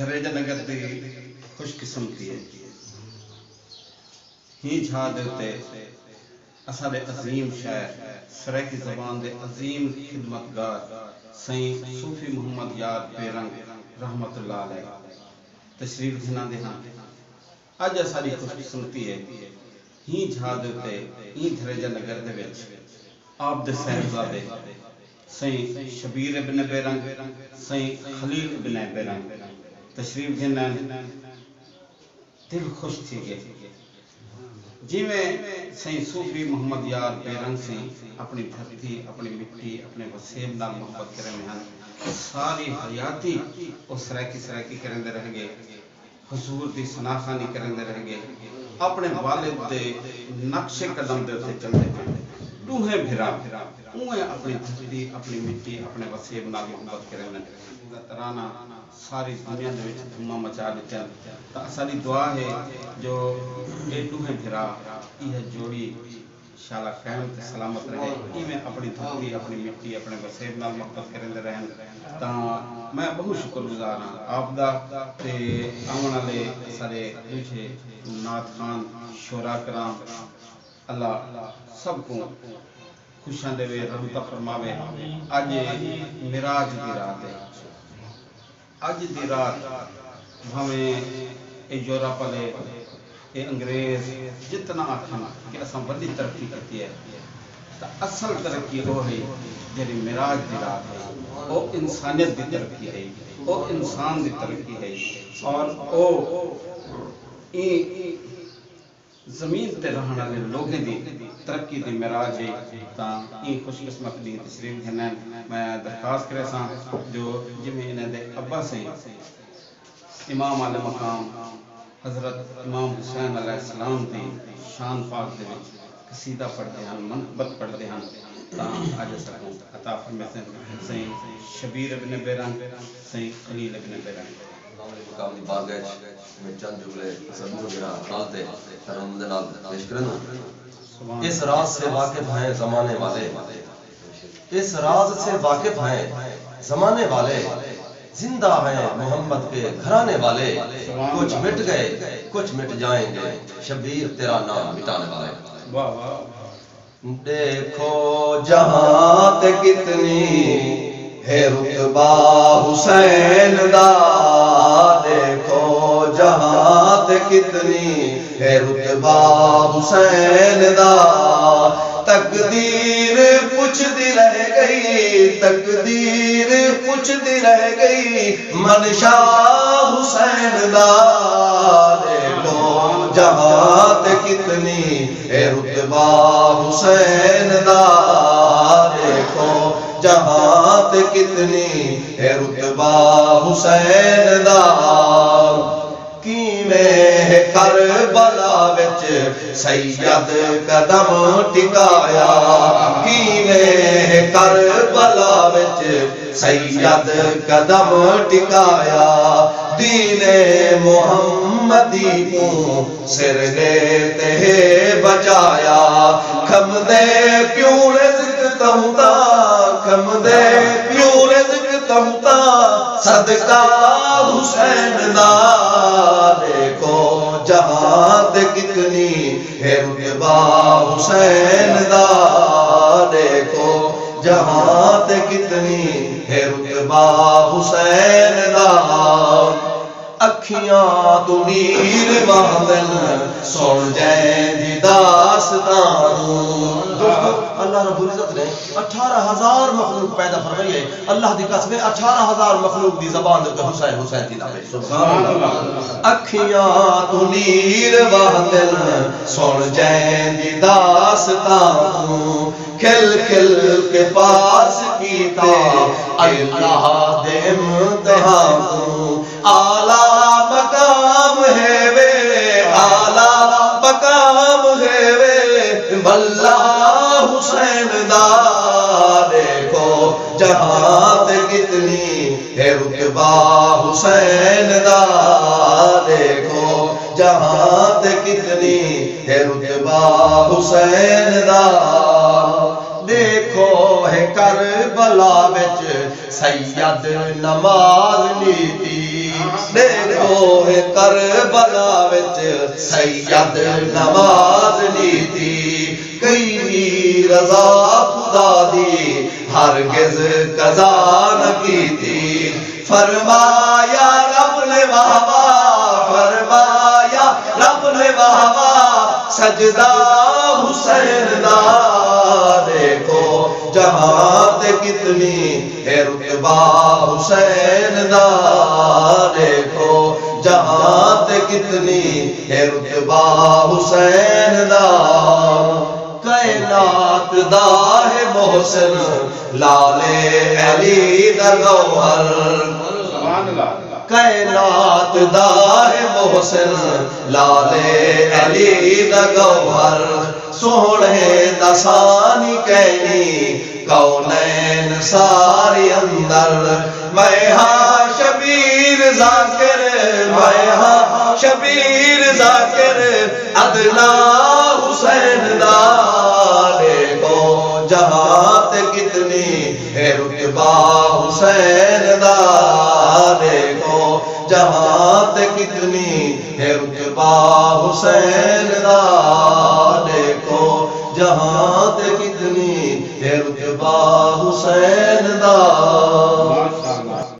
धरे नगर की खुशकिस्मती है ही झा दे उत्ते असाडे अजीम शायर सराइकी जबान दे अजीम खिदमतगार सई सूफी मोहम्मद यार बेरंग रहमतुल्लाह अलैह तशरीफ जिना दे हां ਅੱਜ ਸਾਡੀ ਖੁਸ਼ਕਿਸਮਤੀ ਹੈ ਹੀ झा ਦੇ ਉੱਤੇ ਹੀ ਧਰੇਜਾ ਨਗਰ ਦੇ ਵਿੱਚ ਆਪ ਦੇ ਸਹਿਬਜ਼ਾਦੇ ਸਈ ਸ਼ਬੀਰ ਇਬਨ ਬੇਰੰਗ ਸਈ ਖਲੀਲ ਇਬਨ ਬੇਰੰਗ तशरीफ़ जन्नन दिल खुश थी गए जिमें सही सूफी मोहम्मद यार बेरंग सिंह अपनी धरती, अपनी मिट्टी, अपने वसेब नाल मोहब्बत करने हैं सारी हयाती उस सरैकी करेंदे रहेंगे हजूर की सनाखानी करेंदे रहेंगे अपने वालिद दे नक्शे कदम दे उत्ते चलते हैं दूहे फिरा उहे अपनी धरती, अपनी मिट्टी, अपने वसेब नाल मोहब्बत करेंदे तराना सारी दुनिया ਦੇ ਵਿੱਚ ਧੂਮਾ ਮਚਾ ਦਿੱਤਾ ਤਾਂ ਸਾਡੀ ਦੁਆ ਹੈ ਜੋ ਇਹ ਟੂਹੇ ਫਿਰਾ ਇਹ ਜੋੜੀ शाला कायम ते सलामत रहे इवें अपनी धरती अपनी मिट्टी अपने वसेब नाल मोहब्बत करते रहन ਤਾਂ ਮੈਂ ਬਹੁਤ ਸ਼ੁਕਰਗੁਜ਼ਾਰ ਹਾਂ ਆਪ ਦਾ ਤੇ ਆਉਣ ਵਾਲੇ ਸਾਰੇ ਦੂਜੇ ਨਾਥ ਖਾਨ ਸ਼ੋਰਾ ਕਰਾਮ ਅੱਲਾ ਸਭ को खुशियां देवे रहमत फरमावे ਅੱਜ ਮਿਰਾਜ ਦੀ ਰਾਤ ਹੈ ਅੱਜ ਦੀ ਰਾਤ ਭਾਵੇਂ ਇਹ ਯੂਰਪ ਵਾਲੇ ਇਹ ਅੰਗਰੇਜ਼ ਜਿਤਨਾ ਆਖਣ ਕਿ ਅਸਾਂ ਵੱਡੀ ਤਰੱਕੀ ਕੀਤੀ ਹੈ ਤਾਂ ਅਸਲ ਤਰੱਕੀ ਉਹ ਹੈ ਜਿਹੜੀ ਮਿਰਾਜ ਦੀ ਰਾਤ ਹੈ ਉਹ ਇਨਸਾਨੀਅਤ ਦੀ ਤਰੱਕੀ ਹੈ ਉਹ ਇਨਸਾਨ ਦੀ ਤਰੱਕੀ ਹੈ ਔਰ ਉਹ ਇਹ ਜ਼ਮੀਨ ਤੇ ਰਹਿਣ ਵਾਲੇ ਲੋਕਾਂ ਦੀ तरक्की जी मराज है ता ईअं ख़ुशकिस्मत दी तशरीफ़ थींदा आहिनि मैं दरख़्वास्त करे सा जो जिमे इने दे अब्बा से इमाम आले मक़ाम, हज़रत इमाम हुसैन अलैहि सलाम दी शान पाक दे विच कसीदा पढ़ंदे हन मनबत पढ़ंदे हन। ता आज सकूँ अता फरमाते हैं सही शबीर इब्न बेरान सही खलील इब्न बेरान मकाम दी बारगाह च मैं चंद जुमले ज़रूर मेरा नाल दे तरम दे नाल पेश करन सुभान इस राज से वाकिफ हैं जमाने वाले। इस राज से वाकिफ हैं जमाने वाले। ज़िंदा हैं मोहम्मद के घराने वाले। कुछ मिट गए कुछ मिट जाएँगे। शबीर तेरा नाम मिटाने वाले। देखो जहाँ ते कितनी है रुतबा हुसैन दा। जहाँ ते कितनी है रुतबा हुसैन दा। तकदीर पुछदी रह गई, तकदीर पुछदी रह गई मनशा हुसैन दा। देखो जहाँ ते कितनी है रुतबा हुसैन दा। देखो जहाँ ते कितनी है रुतबा हुसैन दा। किवें करबला विच सैयद कदम टिकाया। किवें करबला विच सैयद कदम टिकाया। दीने मोहम्मदी को सिर लेते बचाया। खम दे प्यू रिज़्क तमता खम दे प्यू रिज़्क तमता सदका हुसैन दा देखो जहाँ ते कितनी है रुतबा। हुसैन दा देखो जहाँ ते कितनी है रुतबा। हुसैन दा अखियाँ तू नीर सुन जैंदी दास्तान दोस्तों अल्लाह रब्बुल इज़्ज़त ने 18000 मखलूक पैदा फरमाई है। अल्लाह दी कसम है 18000 मखलूक दी जबान दे हुसैन हुसैन दी सुभान अल्लाह। अखियाँ तू नीर बादल सुन जैंदी दास्तान खिल खिल के पास कीते। अल्लाह दे इम्तिहान आला मकाम है वे आला मकाम है वे बल्ला हुसैन देखो जहाँ ते कितनी है रुतबा हुसैन दा, देखो जहाँ ते कितनी है रुतबा हुसैन दा। देखो है करबला विच सैयद नमाज़ नीति देखो है करबला विच सैयद नमाज़ नीति कई रजा खुदा दी हरगिज कजा न कीती फरमाया रब ने वावा फरमाया रब ने वावा सजदा हुसैन दा देखो जहाँ ते कितनी है रुतबा हुसैन दा, देखो जहाँ ते कितनी है रुतबा हुसैन दा। कायनात दा है मोहसिन, लाले अली दा गौहर। सुभान अल्लाह है मोहसिन, लाले अली दा गौहर। सोहणे दसानी कहनी कौनैन सारे अंदर? मैं हाँ शबीर जाकिर, मैं हाँ शबीर जाकिर, अदना हुसैन दा देखो जहाँ ते कितनी है रुतबा हुसैन दा देखो जहाँ ते कितनी है रुतबा हुसैन दा देखो जहाँ कितनी है रुतबा हुसैन